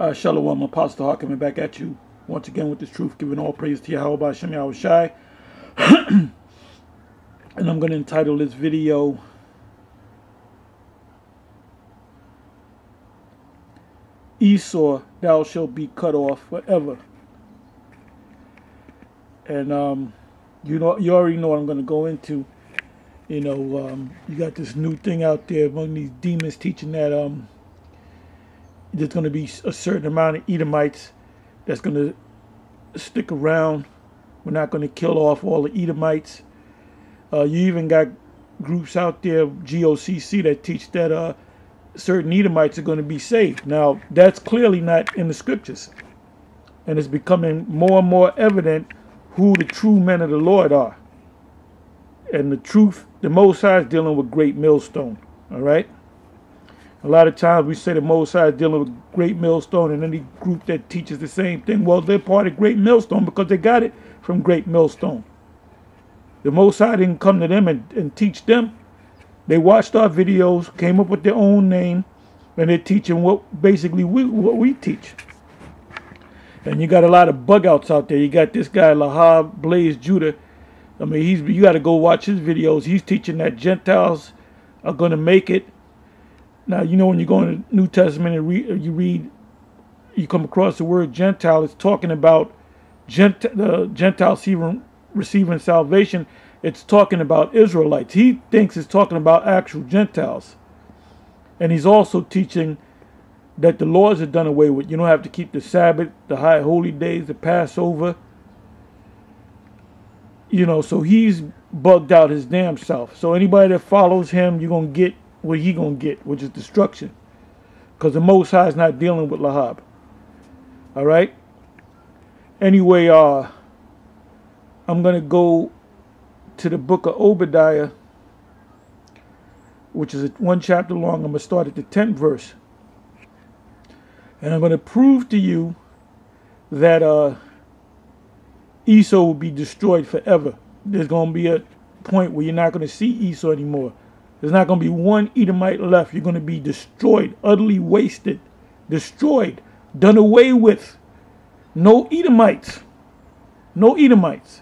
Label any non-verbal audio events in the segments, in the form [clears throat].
Uh, Shalom, Apostle Hawk coming back at you once again with this truth, giving all praise to Yahweh by Shem Yahweh Shai. [clears throat] and I'm going to entitle this video Esau, thou shalt be cut off forever. And um, you know, you already know what I'm going to go into. You know, um, you got this new thing out there among these demons teaching that um, there's going to be a certain amount of Edomites that's going to stick around. We're not going to kill off all the Edomites. Uh, you even got groups out there, GOCC, that teach that uh, certain Edomites are going to be saved. Now, that's clearly not in the scriptures. And it's becoming more and more evident who the true men of the Lord are. And the truth, the Most High is dealing with great millstone. All right? A lot of times we say the Most High is dealing with Great Millstone and any group that teaches the same thing. Well, they're part of Great Millstone because they got it from Great Millstone. The Most High didn't come to them and, and teach them. They watched our videos, came up with their own name, and they're teaching what basically we, what we teach. And you got a lot of bug outs out there. You got this guy Lahab Blaze Judah. I mean, he's you got to go watch his videos. He's teaching that Gentiles are going to make it now, you know, when you go in the New Testament and read, you read, you come across the word Gentile, it's talking about Gent- the Gentiles receiving, receiving salvation. It's talking about Israelites. He thinks it's talking about actual Gentiles. And he's also teaching that the laws are done away with. You don't have to keep the Sabbath, the high holy days, the Passover. You know, so he's bugged out his damn self. So anybody that follows him, you're going to get what he gonna get, which is destruction. Because the Most High is not dealing with Lahab. All right. Anyway, uh, I'm gonna go to the book of Obadiah, which is one chapter long. I'm gonna start at the 10th verse, and I'm gonna prove to you that uh, Esau will be destroyed forever. There's gonna be a point where you're not gonna see Esau anymore. There's not going to be one Edomite left. You're going to be destroyed, utterly wasted, destroyed, done away with. No Edomites. No Edomites.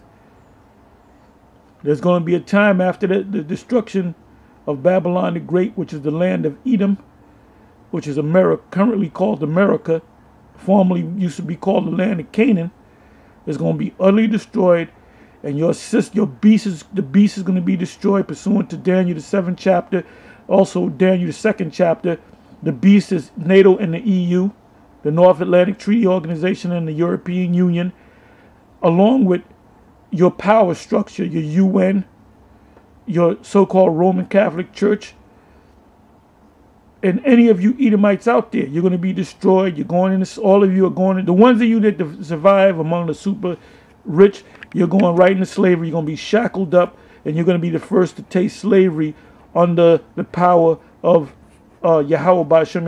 There's going to be a time after the, the destruction of Babylon the Great, which is the land of Edom, which is America, currently called America, formerly used to be called the land of Canaan, is going to be utterly destroyed and your sis, your beast is the beast is going to be destroyed pursuant to Daniel the seventh chapter, also Daniel the second chapter. The beast is NATO and the EU, the North Atlantic Treaty Organization, and the European Union, along with your power structure, your UN, your so-called Roman Catholic Church, and any of you Edomites out there, you're going to be destroyed. You're going in. All of you are going. In, the ones of you that survive among the super rich, you're going right into slavery. You're going to be shackled up, and you're going to be the first to taste slavery under the power of uh, Yahweh by Shem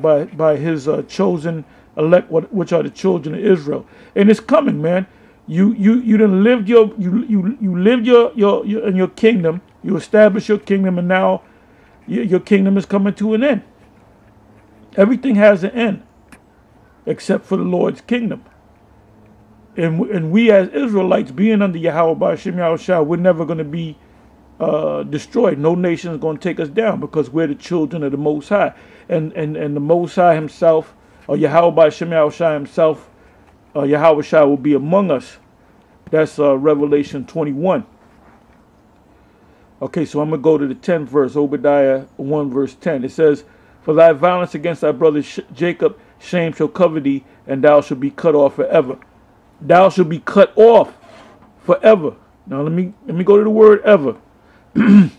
by, by his uh, chosen elect, which are the children of Israel. And it's coming, man. You you you done lived your you you you lived your your, your in your kingdom. You established your kingdom, and now your, your kingdom is coming to an end. Everything has an end, except for the Lord's kingdom. And, and we as Israelites, being under Yahweh by Shem Yahushua, we're never going to be uh, destroyed. No nation is going to take us down because we're the children of the Most High. And and, and the Most High himself, or Yahweh by Shem Yahushua himself, uh, Yahweh Shai will be among us. That's uh, Revelation 21. Okay, so I'm going to go to the 10th verse, Obadiah 1 verse 10. It says, For thy violence against thy brother Jacob, shame shall cover thee, and thou shalt be cut off forever thou shalt be cut off forever. Now let me let me go to the word ever. [clears throat] the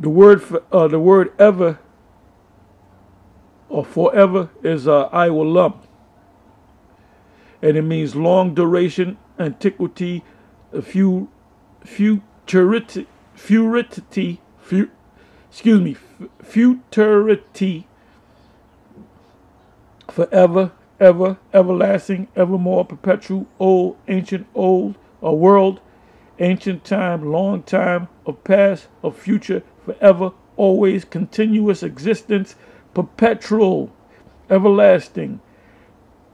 word for, uh, the word ever or forever is uh, I will lump. And it means long duration, antiquity, a few futurity, futurity, fu, excuse me, futurity, forever, ever, everlasting, evermore, perpetual, old, ancient, old, a world, ancient time, long time, of past, of future, forever, always, continuous existence, perpetual, everlasting,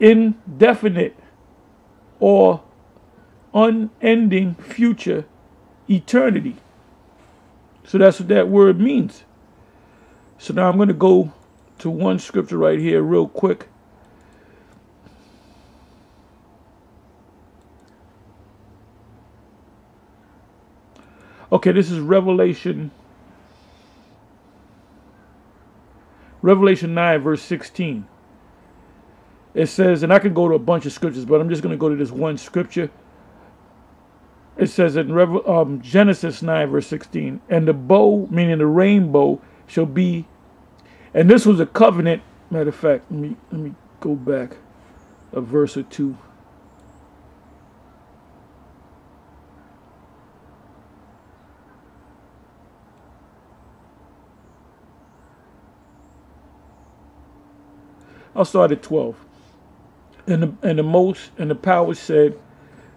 indefinite, or unending future eternity. So that's what that word means. So now I'm going to go to one scripture right here, real quick. Okay, this is Revelation. Revelation 9, verse 16. It says, and I can go to a bunch of scriptures, but I'm just going to go to this one scripture. It says in um, Genesis 9, verse 16, and the bow, meaning the rainbow, shall be, and this was a covenant. Matter of fact, let me let me go back a verse or two. I'll start at 12. And the, and the most and the power said,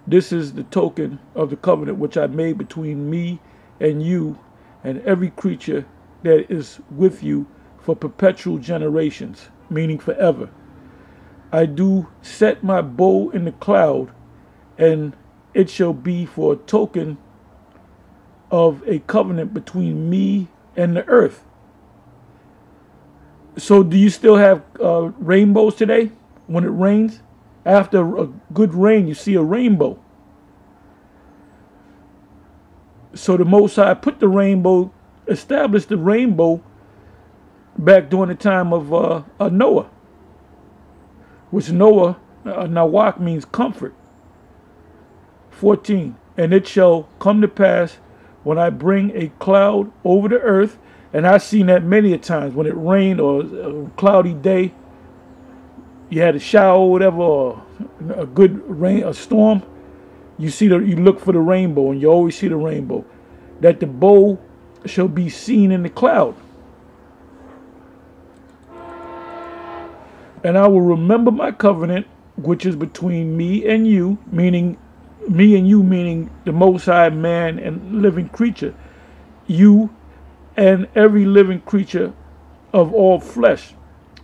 This is the token of the covenant which I made between me and you and every creature that is with you for perpetual generations, meaning forever. I do set my bow in the cloud, and it shall be for a token of a covenant between me and the earth. So, do you still have uh, rainbows today when it rains? After a good rain, you see a rainbow. So, the Most High put the rainbow, established the rainbow back during the time of uh, uh, Noah, which Noah, uh, Nawak means comfort. 14. And it shall come to pass when I bring a cloud over the earth and I've seen that many a times when it rained or a cloudy day. You had a shower or whatever, or a good rain, a storm. You see the, you look for the rainbow, and you always see the rainbow. That the bow shall be seen in the cloud. And I will remember my covenant, which is between me and you, meaning me and you, meaning the Most High man and living creature. You and every living creature of all flesh,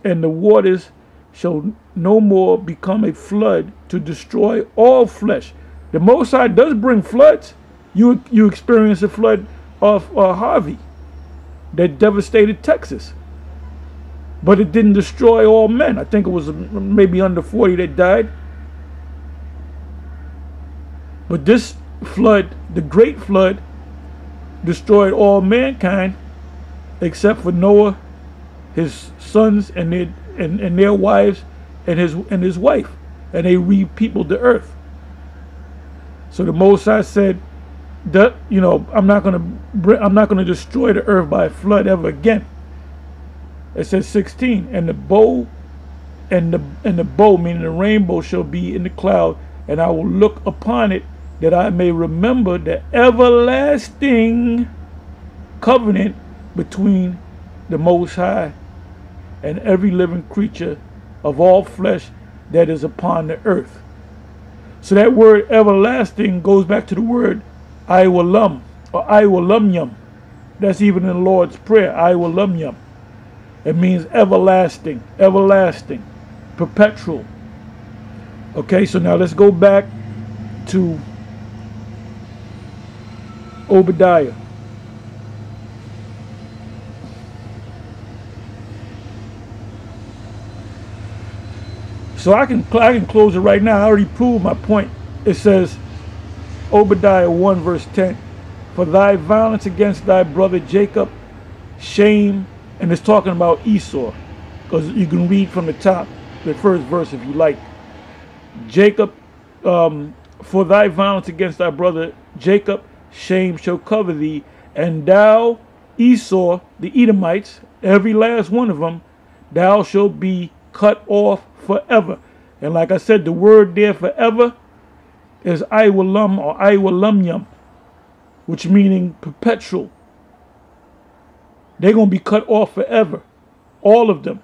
and the waters shall no more become a flood to destroy all flesh. The Most High does bring floods. You you experience a flood of uh, Harvey that devastated Texas, but it didn't destroy all men. I think it was maybe under 40 that died. But this flood, the great flood, destroyed all mankind except for Noah, his sons and their and, and their wives and his and his wife. And they repeopled the earth. So the Most High said that you know I'm not gonna I'm not gonna destroy the earth by a flood ever again. It says 16, and the bow and the and the bow, meaning the rainbow, shall be in the cloud, and I will look upon it that I may remember the everlasting covenant between the Most High and every living creature of all flesh that is upon the earth. So that word everlasting goes back to the word Iwalam or Iwalamyam. That's even in the Lord's Prayer, Iwalamyam. It means everlasting, everlasting, perpetual. Okay, so now let's go back to Obadiah. So I can I can close it right now. I already proved my point. It says, Obadiah 1 verse 10, For thy violence against thy brother Jacob, shame, and it's talking about Esau, because you can read from the top, the first verse if you like. Jacob, um, for thy violence against thy brother Jacob, shame shall cover thee, and thou, Esau, the Edomites, every last one of them, thou shalt be cut off forever. And like I said, the word there forever is Iwalum or Iwalumyum, which meaning perpetual. They're going to be cut off forever. All of them.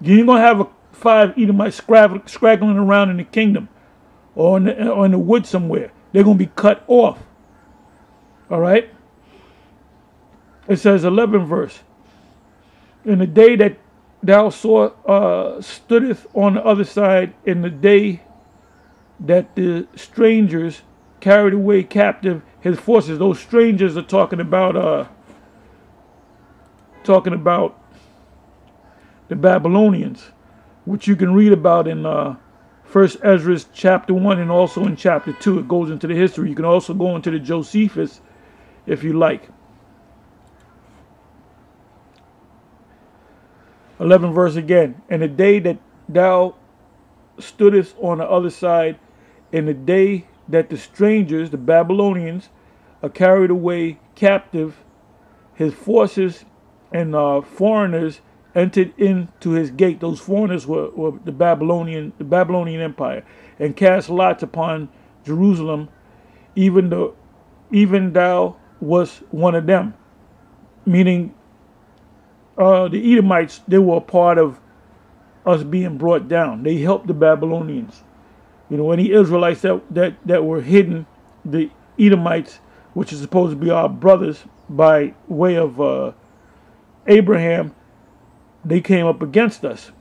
You ain't going to have a five Edomites scraggling around in the kingdom or in the, or in the wood somewhere. They're going to be cut off. All right? It says 11 verse. in the day that thou saw uh, stoodeth on the other side, in the day that the strangers carried away captive his forces. Those strangers are talking about uh talking about the Babylonians, which you can read about in uh First Ezra chapter one and also in chapter two. It goes into the history. You can also go into the Josephus if you like. 11 verse again. And the day that thou stoodest on the other side, in the day that the strangers, the Babylonians, are carried away captive, his forces and uh, foreigners entered into his gate. Those foreigners were, were the Babylonian, the Babylonian Empire, and cast lots upon Jerusalem. Even though, even thou was one of them, meaning uh, the Edomites, they were a part of us being brought down. They helped the Babylonians. You know, any Israelites that, that, that were hidden, the Edomites, which is supposed to be our brothers by way of uh, Abraham, they came up against us.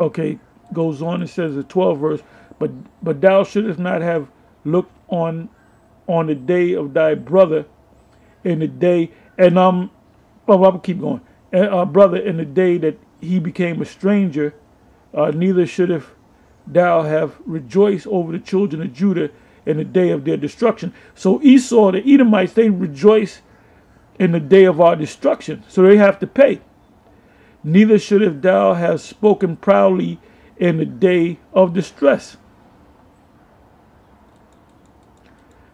Okay, goes on and says the 12th verse, but but thou shouldst not have looked on on the day of thy brother in the day, and um, well, I'll keep going. And, uh, brother, in the day that he became a stranger, uh, neither should have thou have rejoiced over the children of Judah in the day of their destruction. So Esau, the Edomites, they rejoice in the day of our destruction. So they have to pay. Neither should have thou have spoken proudly in the day of distress.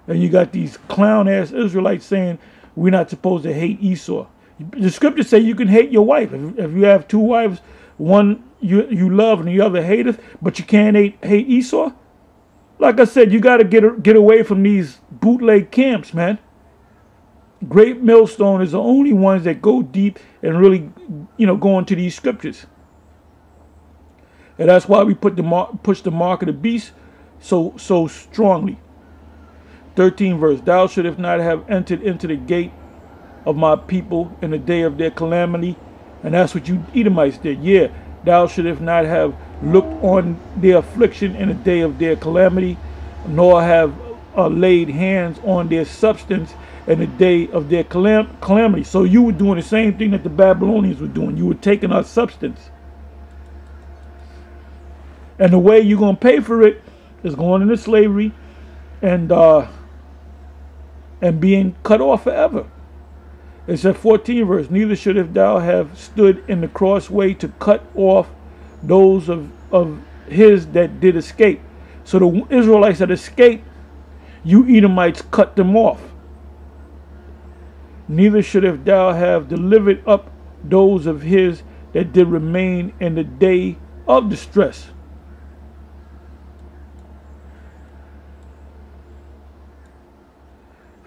And you got these clown ass Israelites saying we're not supposed to hate Esau. The scriptures say you can hate your wife. If, if you have two wives, one you you love and the other hateth, but you can't hate, hate Esau. Like I said, you got to get get away from these bootleg camps, man. Great Millstone is the only ones that go deep and really, you know, go into these scriptures. And that's why we put the mar- push the mark of the beast so so strongly. 13 verse, Thou shouldst not have entered into the gate of my people in the day of their calamity. And that's what you Edomites did. Yeah, thou shouldst not have looked on their affliction in the day of their calamity, nor have uh, laid hands on their substance in the day of their calam calamity. So you were doing the same thing that the Babylonians were doing. You were taking our substance. And the way you're going to pay for it is going into slavery and uh, and being cut off forever. It said 14 verse, neither should if thou have stood in the crossway to cut off those of, of his that did escape. So the Israelites that escaped, you Edomites cut them off. Neither should if thou have delivered up those of his that did remain in the day of distress.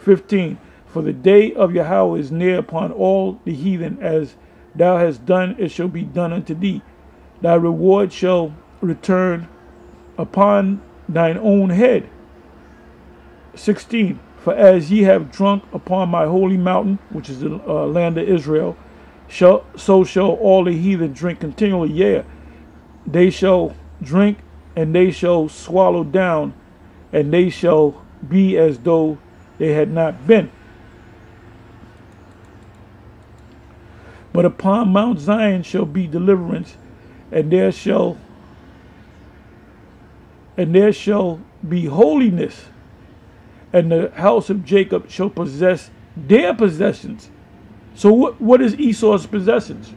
15. For the day of Yahweh is near upon all the heathen, as thou hast done, it shall be done unto thee. Thy reward shall return upon thine own head. 16. For as ye have drunk upon my holy mountain, which is the uh, land of Israel, shall, so shall all the heathen drink continually. Yeah, they shall drink, and they shall swallow down, and they shall be as though they had not been. But upon Mount Zion shall be deliverance, and there shall and there shall be holiness, and the house of Jacob shall possess their possessions. So what, what is Esau's possessions?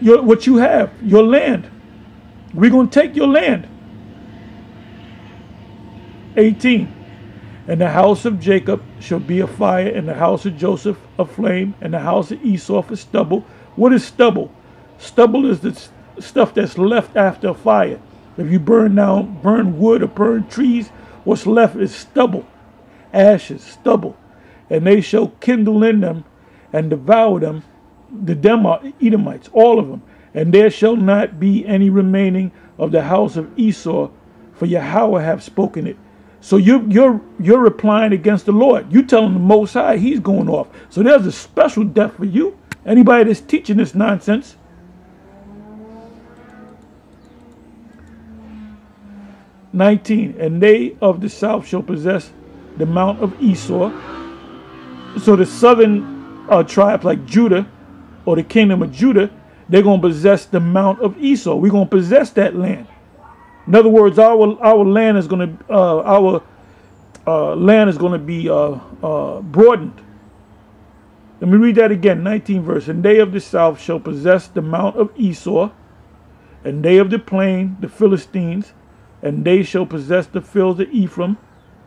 Your, what you have, your land. We're going to take your land. 18. And the house of Jacob shall be a fire, and the house of Joseph a flame, and the house of Esau a stubble. What is stubble? Stubble is the stuff that's left after a fire. If you burn down, burn wood or burn trees, what's left is stubble, ashes, stubble. And they shall kindle in them and devour them, the are Edomites, all of them. And there shall not be any remaining of the house of Esau, for Yahweh have spoken it. So you, you're you're replying against the Lord. You telling the Most High He's going off. So there's a special death for you. Anybody that's teaching this nonsense. Nineteen, and they of the south shall possess the mount of Esau. So the southern uh, tribes like Judah or the kingdom of Judah, they're going to possess the mount of Esau. We're going to possess that land. In other words, our our land is going to uh, our uh, land is going to be uh, uh, broadened. Let me read that again, 19 verse. And they of the south shall possess the mount of Esau, and they of the plain, the Philistines, and they shall possess the fields of Ephraim.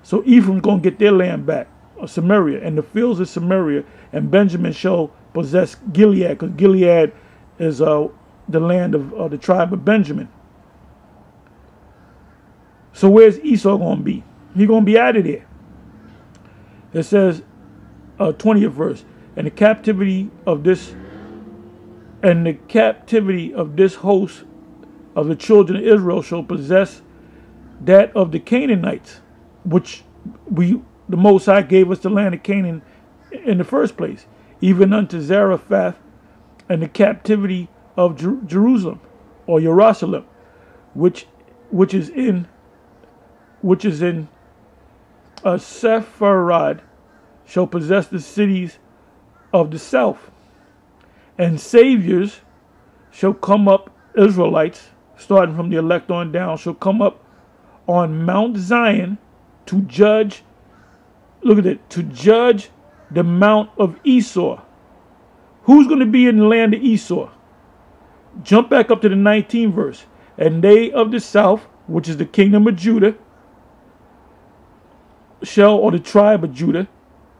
So Ephraim going to get their land back, of Samaria, and the fields of Samaria, and Benjamin shall possess Gilead, because Gilead is uh, the land of the tribe of Benjamin. So where's Esau going to be? He going to be out of there. It says, uh, 20th verse, and the captivity of this, and the captivity of this host of the children of Israel shall possess that of the Canaanites, which we the Most High gave us the land of Canaan in the first place, even unto Zarephath, and the captivity of Jer Jerusalem or Jerusalem, which which is in which is in uh, Sepharad, shall possess the cities of the south, and saviors shall come up, Israelites, starting from the elect on down, shall come up on Mount Zion to judge, look at it, to judge the Mount of Esau. Who's going to be in the land of Esau? Jump back up to the 19th verse. And they of the south, which is the kingdom of Judah, shall, or the tribe of Judah,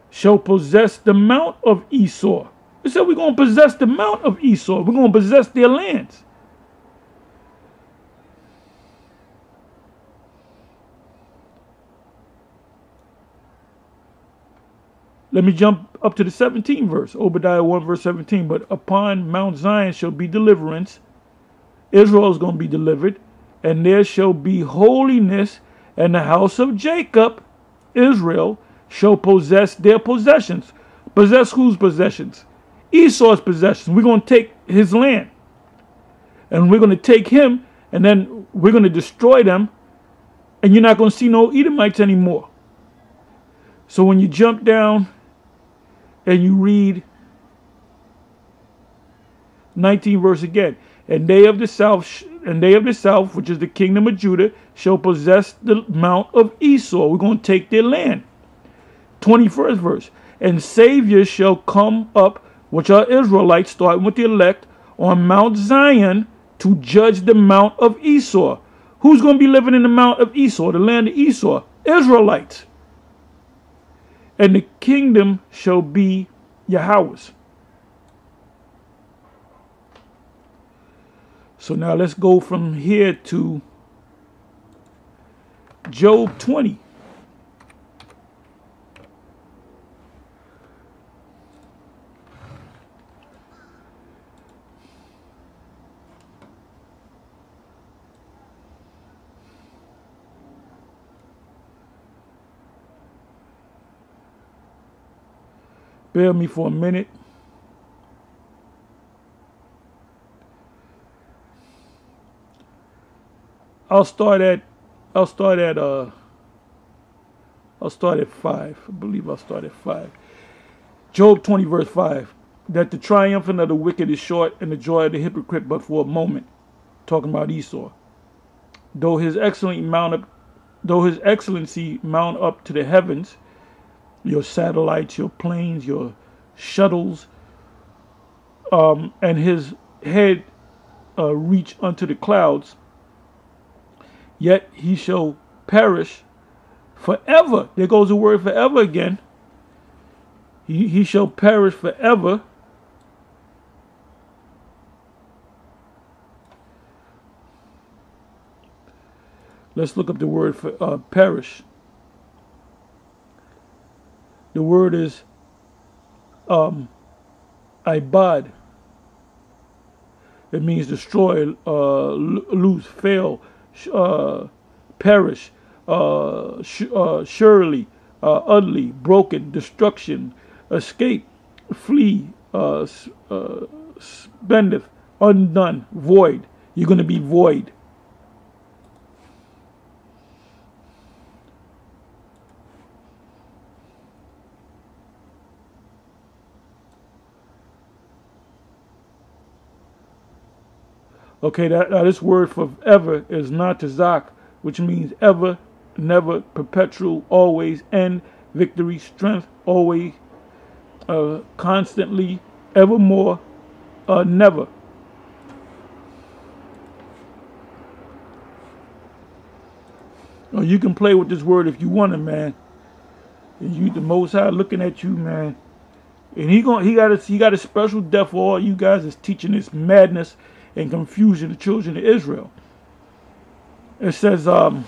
shall possess the mount of Esau. He said we're going to possess the mount of Esau. We're going to possess their lands. Let me jump up to the 17th verse, Obadiah 1 verse 17. But upon Mount Zion shall be deliverance. Israel is going to be delivered. And there shall be holiness, and the house of Jacob Israel shall possess their possessions. Possess whose possessions? Esau's possessions. We're going to take his land. And we're going to take him, and then we're going to destroy them, and you're not going to see no Edomites anymore. So when you jump down and you read 19 verse again, and they of the south and they of the south, which is the kingdom of Judah, shall possess the mount of Esau. We're going to take their land. 21st verse. And saviors shall come up, which are Israelites, starting with the elect, on Mount Zion to judge the mount of Esau. Who's going to be living in the mount of Esau, the land of Esau? Israelites. And the kingdom shall be Yahweh's. So now let's go from here to Job 20. Bear me for a minute. I'll start at I'll start at uh I'll start at five. I believe I'll start at five. Job 20 verse 5. That the triumphant of the wicked is short and the joy of the hypocrite but for a moment. Talking about Esau. Though his excellent mount up though his excellency mount up to the heavens, your satellites, your planes, your shuttles, um, and his head uh, reach unto the clouds, yet he shall perish forever. There goes the word forever again. He, he shall perish forever. Let's look up the word for uh, perish. The word is um, ibad. It means destroy, uh, lose, fail, uh, perish. uh, uh, surely, uh, utterly, broken, destruction, escape, flee, uh, spendeth, undone, void. You're going to be void. Okay, that uh, this word for ever is natazak, which means ever, never, perpetual, always, end, victory, strength, always, uh, constantly, evermore, uh, never. You can play with this word if you want it, man. And you, the Most High, looking at you, man. And he going he got a he got a special death for all you guys is teaching this madness and confusion the children of Israel. It says, um,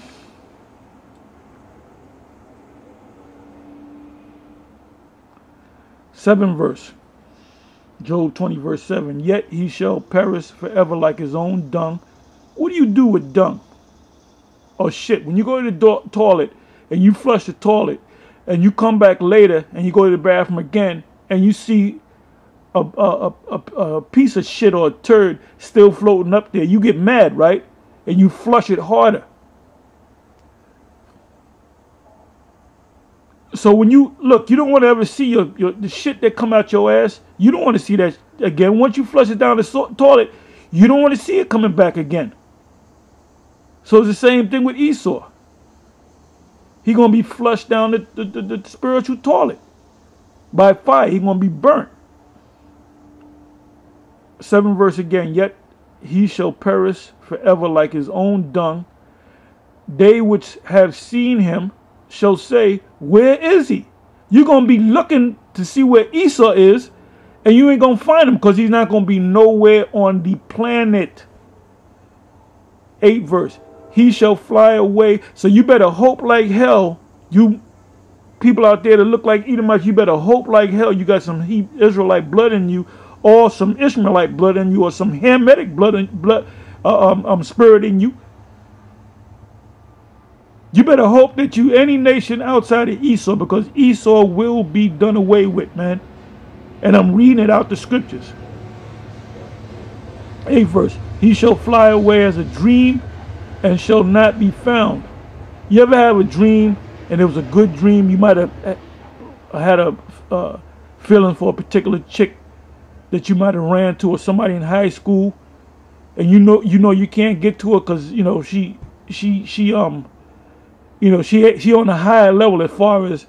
seven verse, Job 20 verse 7, yet he shall perish forever like his own dung. What do you do with dung? Oh shit, when you go to the toilet and you flush the toilet and you come back later and you go to the bathroom again and you see a, a, a, a, piece of shit or a turd still floating up there, you get mad, right? And you flush it harder. So when you look, you don't want to ever see your, your the shit that come out your ass. You don't want to see that again. Once you flush it down the so toilet, you don't want to see it coming back again. So it's the same thing with Esau. He gonna be flushed down the, the, the, the spiritual toilet by fire. He gonna be burnt. 7 verse again, yet he shall perish forever like his own dung. They which have seen him shall say, Where is he? You're going to be looking to see where Esau is, and you ain't going to find him because he's not going to be nowhere on the planet. 8 verse, he shall fly away. So you better hope like hell. You people out there that look like Edomites, you better hope like hell you got some Israelite blood in you or some Ishmaelite blood in you, or some Hamitic blood, in, blood uh, um, um, spirit in you. You better hope that you any nation outside of Esau, because Esau will be done away with, man. And I'm reading it out the scriptures. A verse, he shall fly away as a dream and shall not be found. You ever have a dream and it was a good dream? You might have had a uh, feeling for a particular chick that you might have ran to or somebody in high school and you know you know you can't get to her because you know she she she um you know she she on a higher level as far as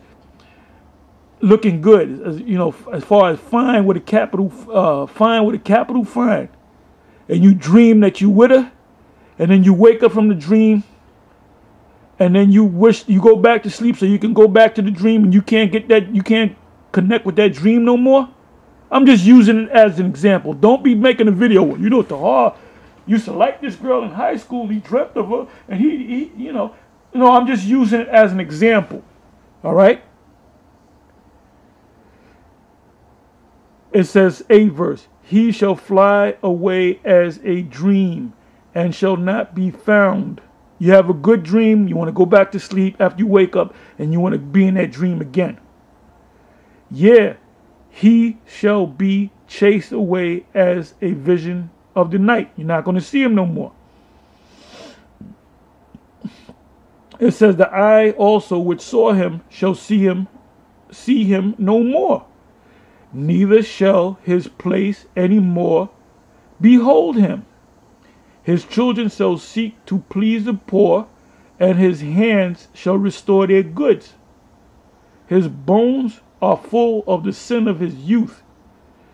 looking good as you know as far as fine with a capital uh fine with a capital fine. And you dream that you with her and then you wake up from the dream and then you wish you go back to sleep so you can go back to the dream and you can't get that you can't connect with that dream no more I'm just using it as an example. Don't be making a video. You know, Tahar used to like this girl in high school. He dreamt of her, and he, he you know, no. I'm just using it as an example. All right. It says a verse. He shall fly away as a dream, and shall not be found. You have a good dream. You want to go back to sleep after you wake up, and you want to be in that dream again. Yeah, he shall be chased away as a vision of the night. You're not going to see him no more. It says, The eye also which saw him shall see him, see him no more. Neither shall his place any more behold him. His children shall seek to please the poor, and his hands shall restore their goods. His bones are full of the sin of his youth.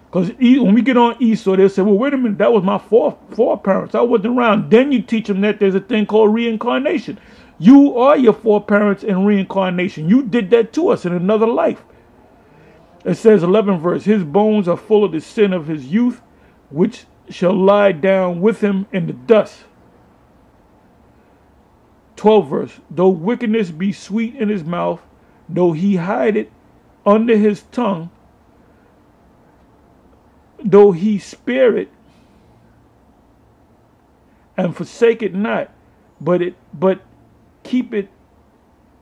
Because when we get on Esau, they'll say, well, wait a minute, that was my foreparents. I wasn't around. Then you teach them that there's a thing called reincarnation. You are your foreparents in reincarnation. You did that to us in another life. It says, 11 verse, His bones are full of the sin of his youth, which shall lie down with him in the dust. 12 verse, Though wickedness be sweet in his mouth, though he hide it under his tongue, though he spare it and forsake it not, but it but keep it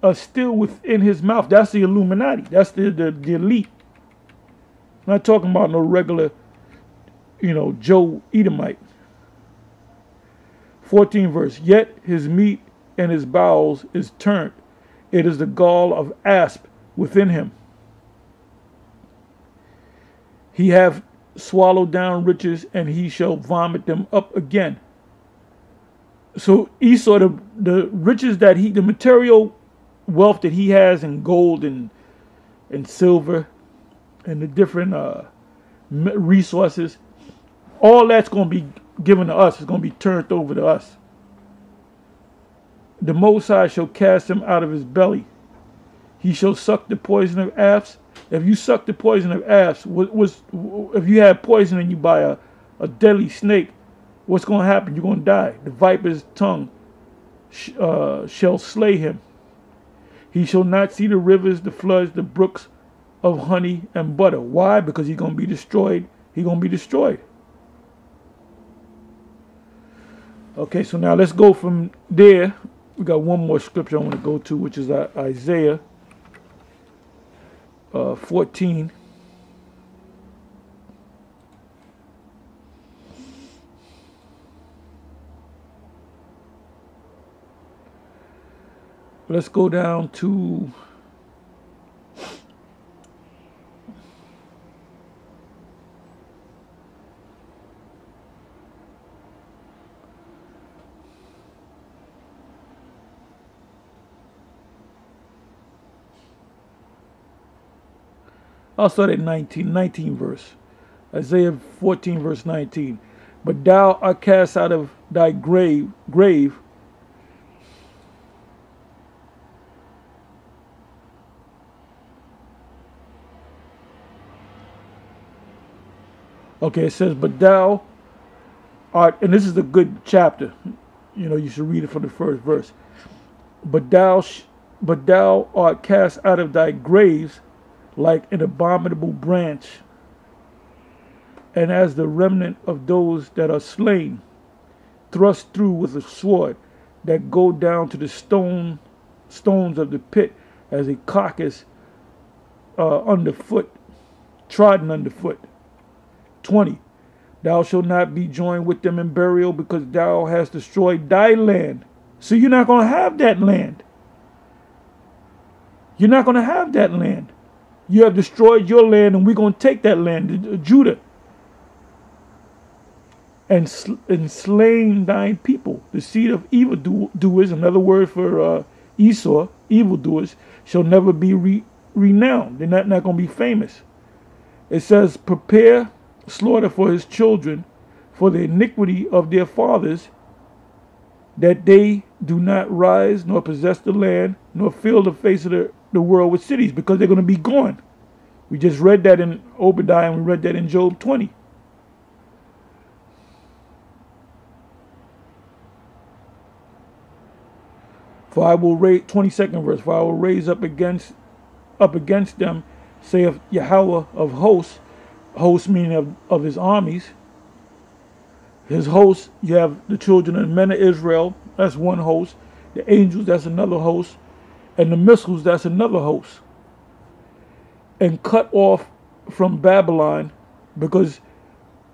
are still within his mouth. That's the Illuminati. That's the, the, the elite. I'm not talking about no regular, you know, Joe Edomite. 14 verse. Yet his meat and his bowels is turned. It is the gall of asp within him. He hath swallowed down riches, and he shall vomit them up again. So Esau, the, the riches that he, the material wealth that he has in gold and and silver, and the different uh, resources, all that's going to be given to us. It's going to be turned over to us. The Most shall cast him out of his belly. He shall suck the poison of asps. If you suck the poison of asps, what was if you have poison in you by a, a deadly snake, what's going to happen? You're going to die. The viper's tongue sh uh, shall slay him. He shall not see the rivers, the floods, the brooks of honey and butter. Why? Because he's going to be destroyed. He's going to be destroyed. Okay, so now let's go from there. We got one more scripture I want to go to, which is Isaiah uh, 14. Let's go down to I'll start at 19, 19 verse. Isaiah 14 verse 19. But thou art cast out of thy grave, grave Okay, it says, but thou art, and this is a good chapter. You know, you should read it from the first verse. But thou, but thou art cast out of thy graves like an abominable branch, and as the remnant of those that are slain, thrust through with a sword, that go down to the stone stones of the pit as a carcass uh, underfoot, trodden underfoot. 20. Thou shalt not be joined with them in burial because thou hast destroyed thy land. So you're not going to have that land. You're not going to have that land. You have destroyed your land, and we're going to take that land, Judah, and, sl and slain thine people. The seed of evildoers, another word for uh, Esau, evildoers, shall never be re renowned. They're not, not going to be famous. It says, Prepare slaughter for his children for the iniquity of their fathers, that they do not rise nor possess the land nor fill the face of the the world with cities because they're going to be gone. We just read that in Obadiah and we read that in Job 20. For I will raise 22nd verse, for I will raise up against up against them, saith Yahweh of hosts, hosts meaning of, of his armies. His hosts, you have the children and men of Israel, that's one host. The angels, that's another host and the missiles, that's another host. And cut off from Babylon, because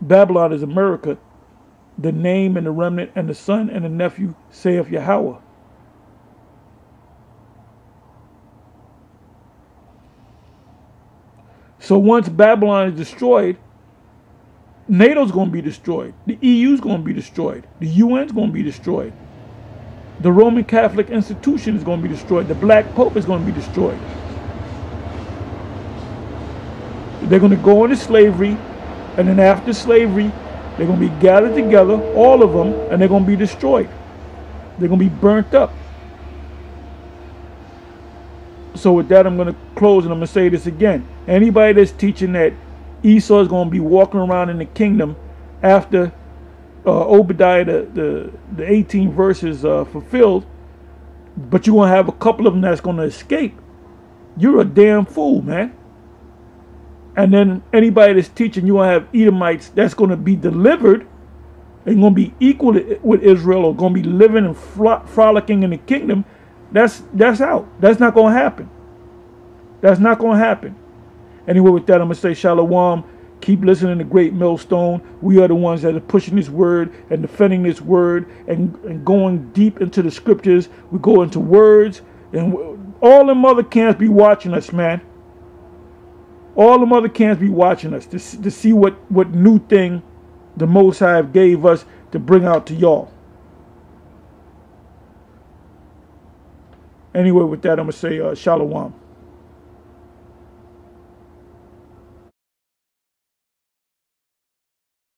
Babylon is America, the name and the remnant and the son and the nephew, saith Yahweh. So once Babylon is destroyed, NATO's going to be destroyed. The EU's going to be destroyed. The UN's going to be destroyed. The Roman Catholic institution is going to be destroyed. The Black Pope is going to be destroyed. They're going to go into slavery, and then after slavery, they're going to be gathered together, all of them, and they're going to be destroyed. They're going to be burnt up. So with that, I'm going to close, and I'm going to say this again. Anybody that's teaching that Esau is going to be walking around in the kingdom after uh, Obadiah, the, the, the 18 verses uh, fulfilled, but you're to have a couple of them that's to escape. You're a damn fool, man. And then anybody that's teaching you to have Edomites that's to be delivered and to be equal with Israel or to be living and frolicking in the kingdom, That's that's out. That's not gonna happen. That's not gonna happen. Anyway, with that, I'm gonna say shalom. Keep listening to Great Millstone. We are the ones that are pushing this word and defending this word and, and going deep into the scriptures. We go into words, and all the mother camps be watching us, man. All the mother camps be watching us to, to see what, what new thing the Most High gave us to bring out to y'all. Anyway, with that, I'm going to say uh, shalom.